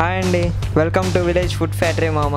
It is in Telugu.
హాయ్ అండి. Welcome to village food factory మామ.